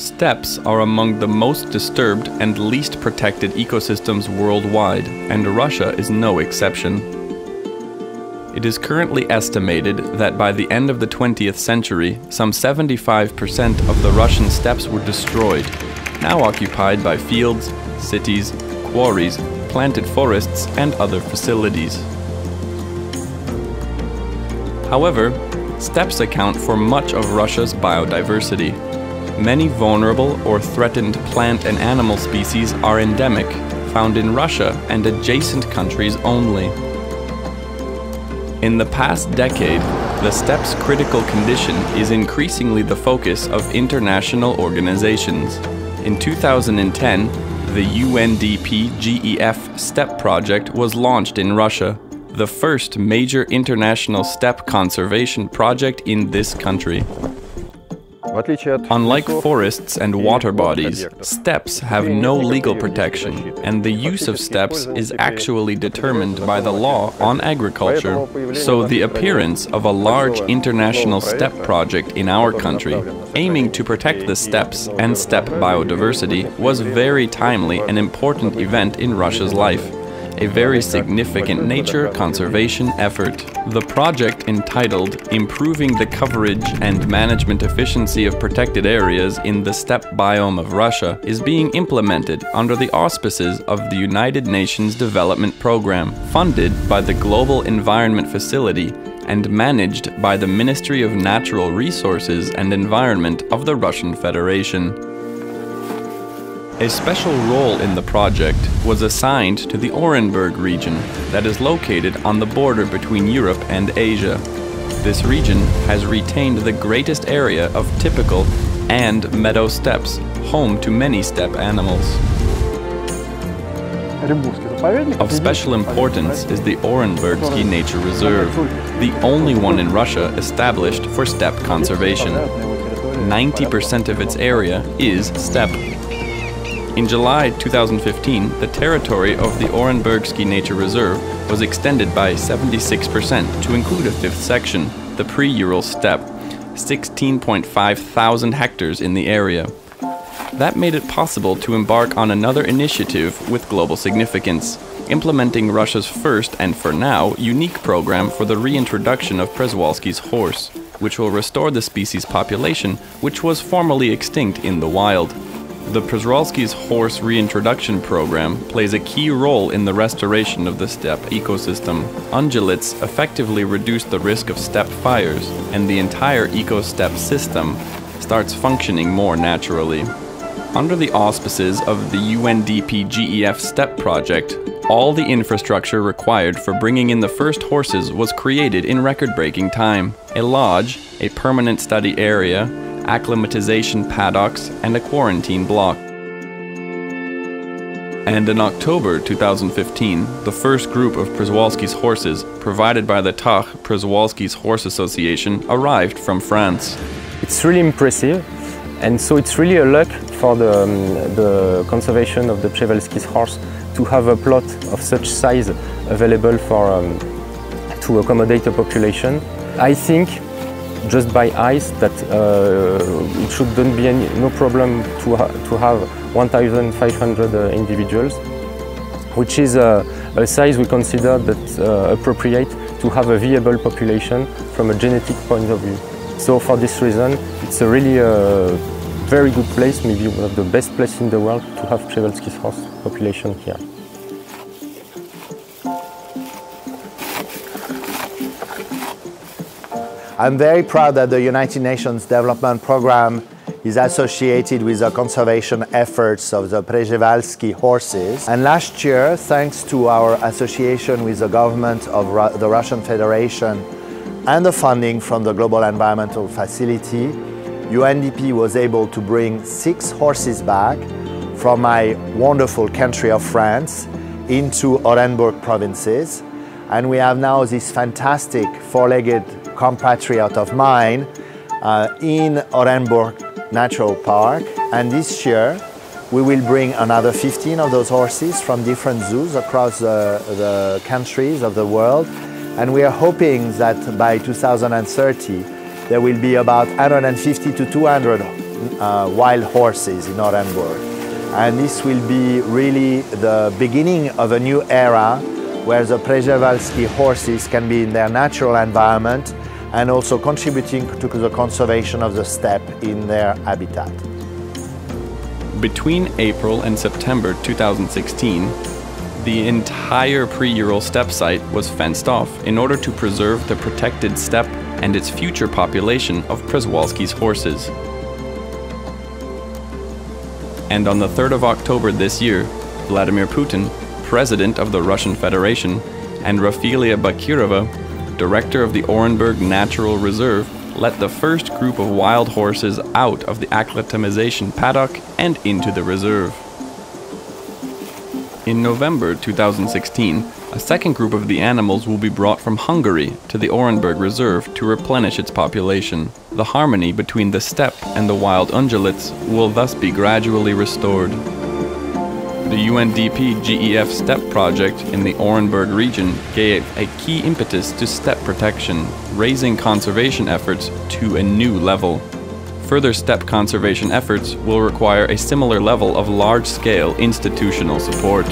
steppes are among the most disturbed and least protected ecosystems worldwide, and Russia is no exception. It is currently estimated that by the end of the 20th century, some 75% of the Russian steppes were destroyed, now occupied by fields, cities, quarries, planted forests, and other facilities. However, steppes account for much of Russia's biodiversity. Many vulnerable or threatened plant and animal species are endemic, found in Russia and adjacent countries only. In the past decade, the steppe's critical condition is increasingly the focus of international organizations. In 2010, the UNDP GEF STEPPE project was launched in Russia, the first major international steppe conservation project in this country. Unlike forests and water bodies, steppes have no legal protection, and the use of steppes is actually determined by the law on agriculture. So the appearance of a large international steppe project in our country, aiming to protect the steppes and steppe biodiversity, was very timely and important event in Russia's life a very significant nature conservation effort. The project entitled Improving the Coverage and Management Efficiency of Protected Areas in the Steppe Biome of Russia is being implemented under the auspices of the United Nations Development Programme, funded by the Global Environment Facility and managed by the Ministry of Natural Resources and Environment of the Russian Federation. A special role in the project was assigned to the Orenburg region that is located on the border between Europe and Asia. This region has retained the greatest area of typical and meadow steppes, home to many steppe animals. Of special importance is the Orenburgsky Nature Reserve, the only one in Russia established for steppe conservation. 90% of its area is steppe. In July 2015, the territory of the Orenburgsky Nature Reserve was extended by 76% to include a fifth section, the pre-Ural steppe, 16.5 thousand hectares in the area. That made it possible to embark on another initiative with global significance, implementing Russia's first and for now unique program for the reintroduction of Przewalski's horse, which will restore the species population which was formerly extinct in the wild. The Przewalski's horse reintroduction program plays a key role in the restoration of the steppe ecosystem. Ungulates effectively reduce the risk of steppe fires, and the entire eco-steppe system starts functioning more naturally. Under the auspices of the UNDP GEF STEPPE project, all the infrastructure required for bringing in the first horses was created in record-breaking time. A lodge, a permanent study area, acclimatization paddocks, and a quarantine block. And in October 2015, the first group of Przewalski's horses, provided by the Takh Przewalski's Horse Association, arrived from France. It's really impressive, and so it's really a luck for the, um, the conservation of the Przewalski's horse to have a plot of such size available for um, to accommodate a population. I think just by eyes that uh, it shouldn't be any, no problem to, ha to have 1,500 uh, individuals, which is a, a, size we consider that uh, appropriate to have a viable population from a genetic point of view. So for this reason, it's a really uh, very good place, maybe one of the best places in the world to have Przewalski's horse population here. I'm very proud that the United Nations Development Programme is associated with the conservation efforts of the Przewalski horses. And last year, thanks to our association with the government of the Russian Federation and the funding from the Global Environmental Facility, UNDP was able to bring six horses back from my wonderful country of France into Orenburg provinces. And we have now this fantastic four-legged compatriot of mine uh, in Orenburg Natural Park. And this year, we will bring another 15 of those horses from different zoos across the, the countries of the world. And we are hoping that by 2030, there will be about 150 to 200 uh, wild horses in Orenburg. And this will be really the beginning of a new era where the Przewalski horses can be in their natural environment and also contributing to the conservation of the steppe in their habitat. Between April and September 2016, the entire pre-Ural steppe site was fenced off in order to preserve the protected steppe and its future population of Przewalski's horses. And on the 3rd of October this year, Vladimir Putin, president of the Russian Federation, and Rafilia Bakirova, director of the Orenburg Natural Reserve, let the first group of wild horses out of the acclimatization paddock and into the reserve. In November 2016, a second group of the animals will be brought from Hungary to the Orenburg Reserve to replenish its population. The harmony between the steppe and the wild ungulates will thus be gradually restored. The UNDP GEF STEPPE project in the Orenburg region gave a key impetus to steppe protection, raising conservation efforts to a new level. Further steppe conservation efforts will require a similar level of large-scale institutional support.